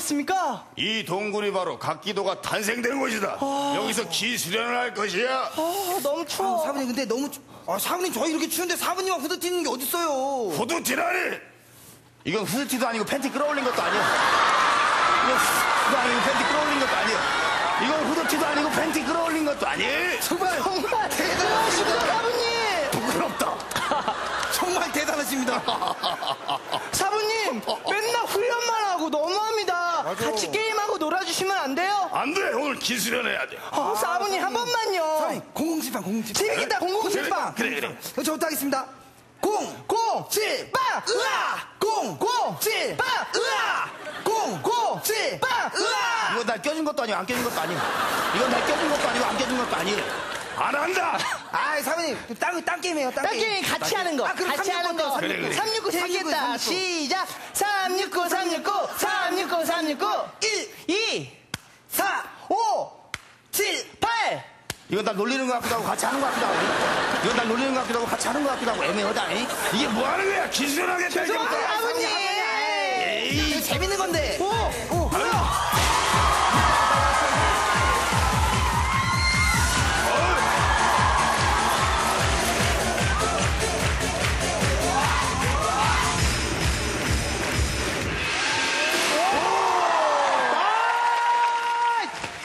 있습니까? 이 동굴이 바로 각기도가 탄생된 곳이다. 여기서 기수련을 할 것이야. 아, 너무 추워. 사부님 근데 너무 추... 아 사부님 저희 이렇게 추운데 사부님하고 후드 튀는 게 어딨어요 호두티라니! 이건 후드티도 아니고 팬티 끌어올린 것도 아니야. 이건 후드티도 아니고 팬티 끌어올린 것도 아니야. 이건 후드티도 아니고 팬티 끌어올린 것도 아니야. 정말 정말 대단하십니다, 사부님! 부끄럽다. 정말 대단하십니다 사부님, 맨날 훈련만 하고 너무합니다. 같이 게임하고 놀아주시면 안 돼! 오늘 기수련해야 돼. 어, 사부님, 한 번만요. 사부님 공공칠빵 공공칠빵 재밌겠다, 공공칠빵. 그래, 그래. 그럼 저부터 하겠습니다 공 공, 칠, 빵, 으아! 공, 공, 칠, 빵, 으아! 공, 공, 칠, 빵, 으아! 이건 날 껴준 것도 아니고 안 껴준 것도 아니고. 이건 날 껴준 것도 아니고 안 껴준 것도 아니고. 안 한다! 아 사부님 땅, 땅 게임이에요 땅, 딱 게임 같이 하는 거. 아, 그럼 같이 하는 거. 369, 그래, 그래. 369 재밌겠다. 369. 시작. 369, 369, 369, 이건 날 놀리는 것 같기도 하고 같이 하는 것 같기도 하고. 이건 날 놀리는 것 같기도 하고 같이 하는 것 같기도 하고 애매하다. 이. 이게 뭐 하는 거야? 기수련하겠다, 이제부터. 아버님! 에이, 재밌는 건데 오! 오,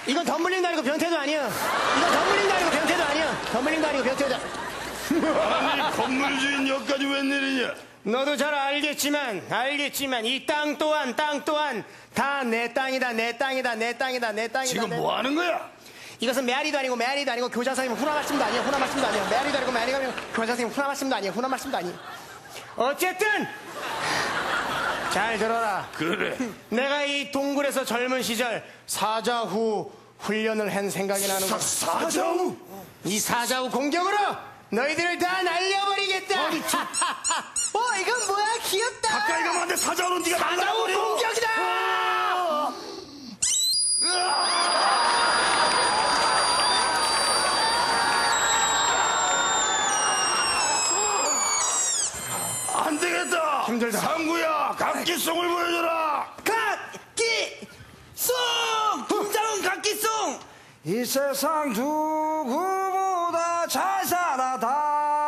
이건 덤블링도 아니고 변태도 아니야. 이건 덤블링도 아니고 변태도 아니야. 덤블링도 아니고 변태도 아니, 건물 주인 여기까지 웬일이냐? 너도 잘 알겠지만, 알겠지만, 이 땅 또한, 땅 또한, 다 내 땅이다, 내 땅이다, 내 땅이다, 내 땅이다. 지금 내 뭐 하는 거야? 이것은 메아리도 아니고 메아리도 아니고 교장 선생님 훈화 말씀도 아니에요. 훈화 말씀도 아니에요. 메아리도 아니고 메아리도 아니고 교장 선생님 훈화 말씀도 아니에요. 훈화 말씀도 아니에요. 어쨌든 잘 들어라. 그래. 내가 이 동굴에서 젊은 시절 사자 후 훈련을 한 생각이 나는 거야. 사자우? 이 사자 후 공격으로 너희들을 다 날려버리겠다. 어 이건 뭐야 귀엽다. 가까이 가면 안 돼. 사자우는 네가 날라버려. 공격이다. 안 되겠다. 힘들다. 상구야, 각기성을 보여줘라. 각기송 김장훈 각기송 이 세상 누구보다 잘 살아달라고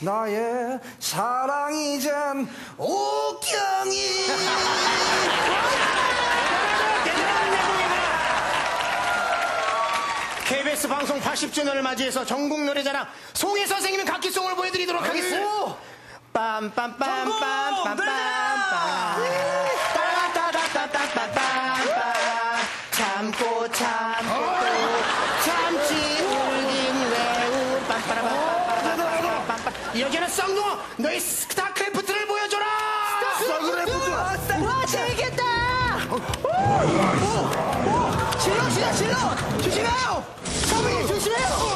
나의 사랑 이젠 옥경이. KBS 방송 80주년을 맞이해서 전국 노래자랑 송혜 선생님의 각기송을 보여드리도록 하겠습니다. 빰빰빰빰빰빰빰. 따라따따따따따빰빰 여기는 쌍둥어 너희 스타크래프트를 보여줘라! 스타크래프트 와 재밌겠다! 질러 질러 질러! 조심해요! 사부님 조심해요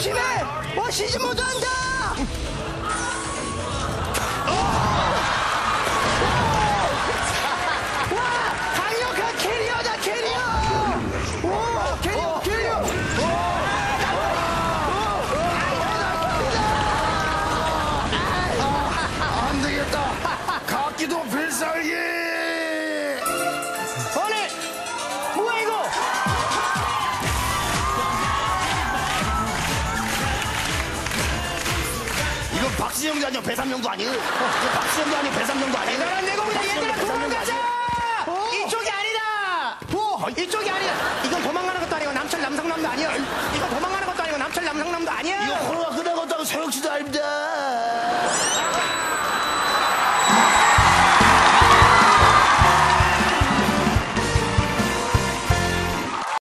다가와 조심해! 와 시즈 모드 한다 박수영도 아니고 배삼영도 아니고. 이건 박수영도 아니고 배삼영도 아니고. 얘들아 내고보다 얘들아 도망가자